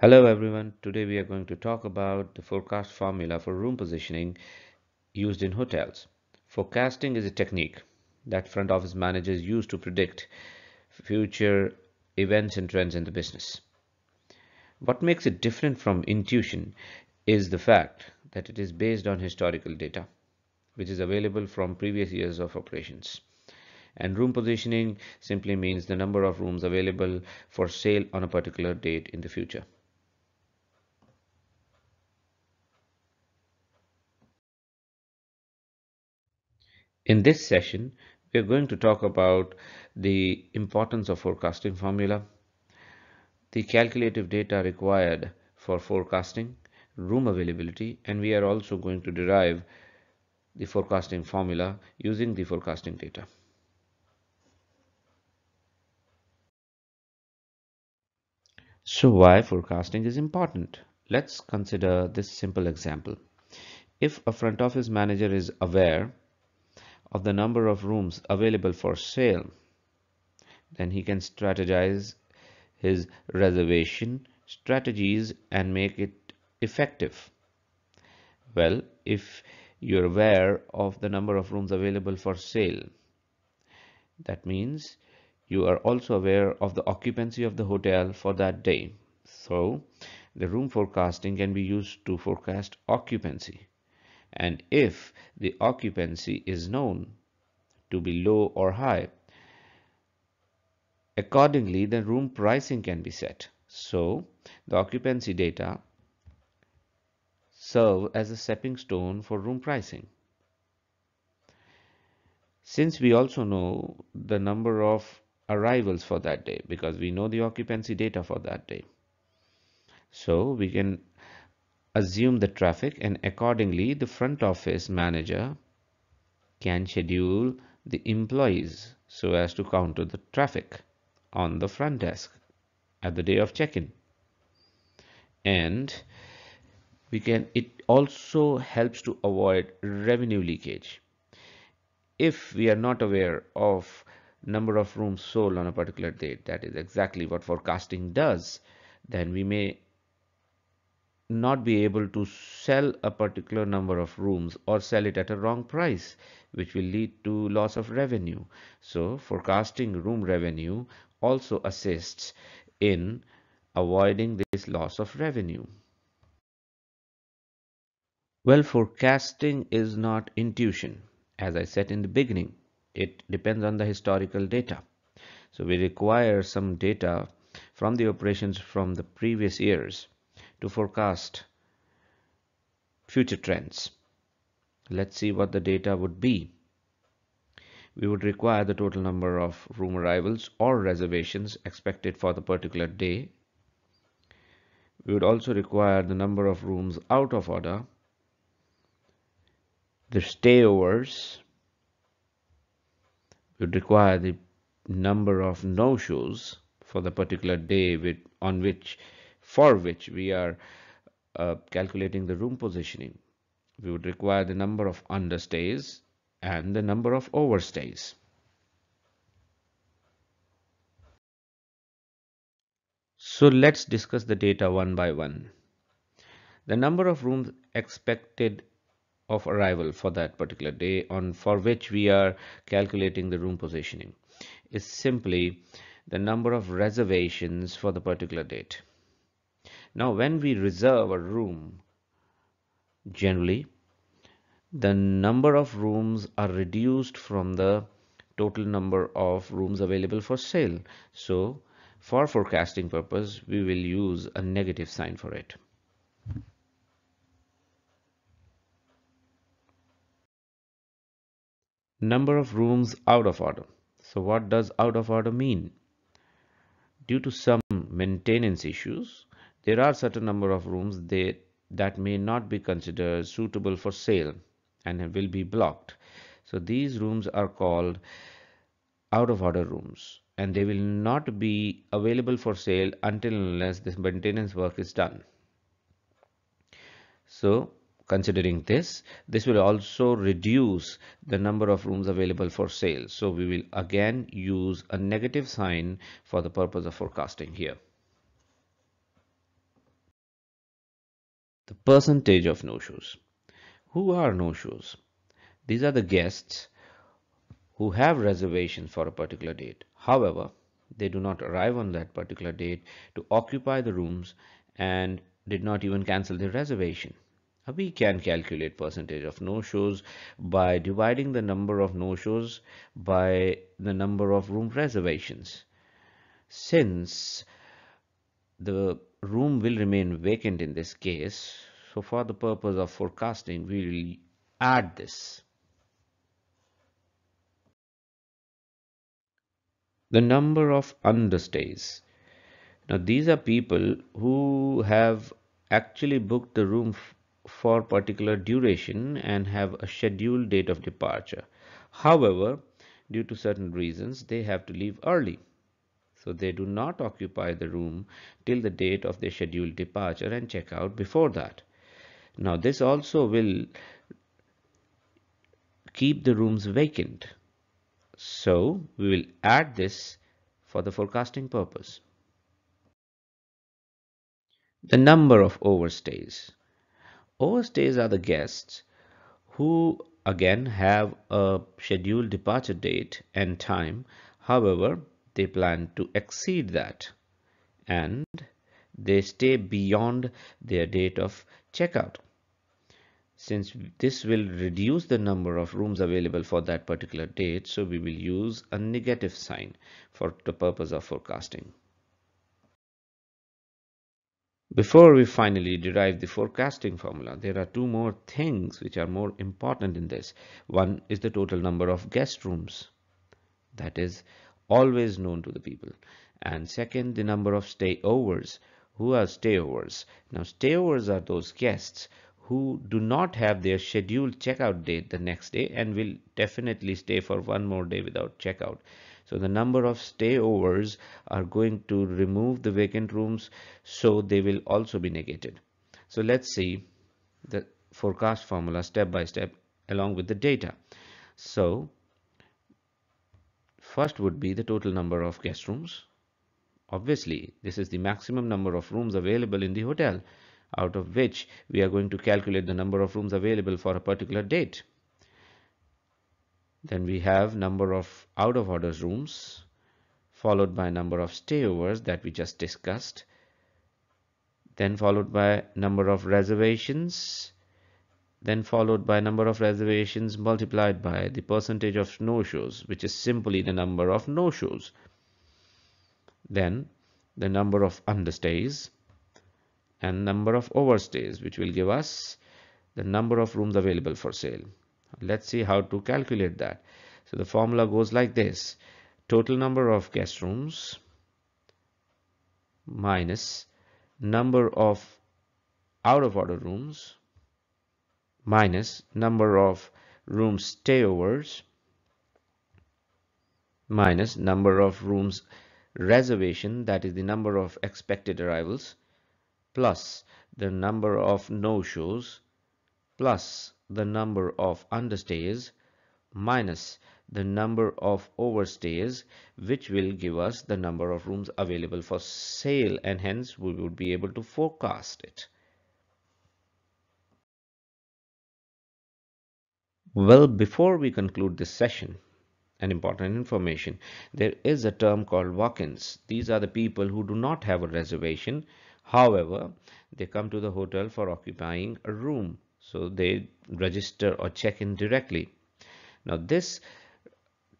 Hello everyone, today we are going to talk about the forecast formula for room positioning used in hotels. Forecasting is a technique that front office managers use to predict future events and trends in the business. What makes it different from intuition is the fact that it is based on historical data, which is available from previous years of operations. And room positioning simply means the number of rooms available for sale on a particular date in the future. In this session, we are going to talk about the importance of forecasting formula, the calculative data required for forecasting, room availability, and we are also going to derive the forecasting formula using the forecasting data. So why forecasting is important? Let's consider this simple example. If a front office manager is aware of the number of rooms available for sale, then he can strategize his reservation strategies and make it effective. Well, if you're aware of the number of rooms available for sale, that means you are also aware of the occupancy of the hotel for that day. So, the room forecasting can be used to forecast occupancy and if the occupancy is known to be low or high, accordingly the room pricing can be set. So the occupancy data serve as a stepping stone for room pricing. Since we also know the number of arrivals for that day because we know the occupancy data for that day. So we can assume the traffic and accordingly the front office manager can schedule the employees so as to counter the traffic on the front desk at the day of check-in. And we can it also helps to avoid revenue leakage. If we are not aware of number of rooms sold on a particular date that is exactly what forecasting does then we may not be able to sell a particular number of rooms or sell it at a wrong price which will lead to loss of revenue. So forecasting room revenue also assists in avoiding this loss of revenue. Well forecasting is not intuition. As i said in the beginning it depends on the historical data. So we require some data from the operations from the previous years to forecast future trends. Let's see what the data would be. We would require the total number of room arrivals or reservations expected for the particular day. We would also require the number of rooms out of order, the stayovers, we would require the number of no-shows for the particular day with, on which for which we are uh, calculating the room positioning. We would require the number of understays and the number of overstays. So let's discuss the data one by one. The number of rooms expected of arrival for that particular day on for which we are calculating the room positioning is simply the number of reservations for the particular date. Now when we reserve a room, generally the number of rooms are reduced from the total number of rooms available for sale. So for forecasting purpose, we will use a negative sign for it. Number of rooms out of order. So what does out of order mean? Due to some maintenance issues, there are certain number of rooms they, that may not be considered suitable for sale and will be blocked. So these rooms are called out of order rooms and they will not be available for sale until unless this maintenance work is done. So considering this, this will also reduce the number of rooms available for sale. So we will again use a negative sign for the purpose of forecasting here. The percentage of no-shows. Who are no-shows? These are the guests who have reservations for a particular date. However, they do not arrive on that particular date to occupy the rooms and did not even cancel their reservation. We can calculate percentage of no-shows by dividing the number of no-shows by the number of room reservations. Since the room will remain vacant in this case, so for the purpose of forecasting, we will add this. The number of understays. Now these are people who have actually booked the room for particular duration and have a scheduled date of departure. However, due to certain reasons, they have to leave early. So they do not occupy the room till the date of their scheduled departure and check out before that. Now this also will keep the rooms vacant. So we will add this for the forecasting purpose. The number of overstays. Overstays are the guests who again have a scheduled departure date and time. However, they plan to exceed that and they stay beyond their date of checkout. Since this will reduce the number of rooms available for that particular date, so we will use a negative sign for the purpose of forecasting. Before we finally derive the forecasting formula, there are two more things which are more important in this. One is the total number of guest rooms. That is always known to the people. And second, the number of stayovers. Who are stayovers? Now, stayovers are those guests who do not have their scheduled checkout date the next day and will definitely stay for one more day without checkout. So the number of stayovers are going to remove the vacant rooms, so they will also be negated. So let's see the forecast formula step by step along with the data. So first would be the total number of guest rooms. Obviously, this is the maximum number of rooms available in the hotel, out of which we are going to calculate the number of rooms available for a particular date. Then we have number of out of orders rooms followed by number of stayovers that we just discussed. Then followed by number of reservations. Then followed by number of reservations multiplied by the percentage of no-shows which is simply the number of no-shows. Then the number of understays and number of overstays which will give us the number of rooms available for sale. Let's see how to calculate that. So the formula goes like this. Total number of guest rooms minus number of out of order rooms minus number of room stayovers minus number of rooms reservation that is the number of expected arrivals plus the number of no-shows plus the number of understays minus the number of overstays which will give us the number of rooms available for sale and hence we would be able to forecast it. Well, before we conclude this session, an important information, there is a term called walk-ins. These are the people who do not have a reservation. However, they come to the hotel for occupying a room so they register or check in directly now this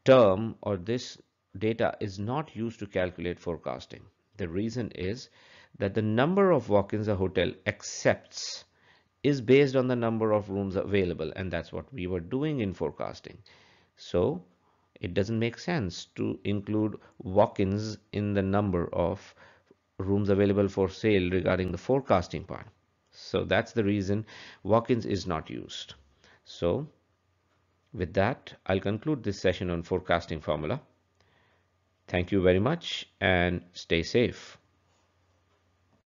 term or this data is not used to calculate forecasting the reason is that the number of walk-ins a hotel accepts is based on the number of rooms available and that's what we were doing in forecasting. So it doesn't make sense to include walk-ins in the number of rooms available for sale regarding the forecasting part. So that's the reason walk-ins is not used. So with that I'll conclude this session on forecasting formula. Thank you very much and stay safe